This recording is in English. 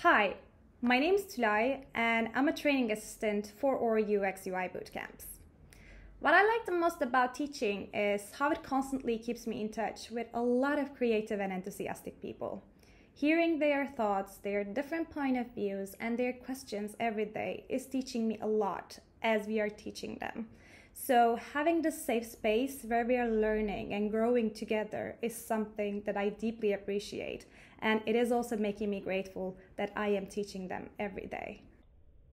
Hi, my name is Tülay and I'm a training assistant for our UX UI bootcamps. What I like the most about teaching is how it constantly keeps me in touch with a lot of creative and enthusiastic people. Hearing their thoughts, their different point of views, and their questions every day is teaching me a lot as we are teaching them. So, having this safe space where we are learning and growing together is something that I deeply appreciate. And it is also making me grateful that I am teaching them every day.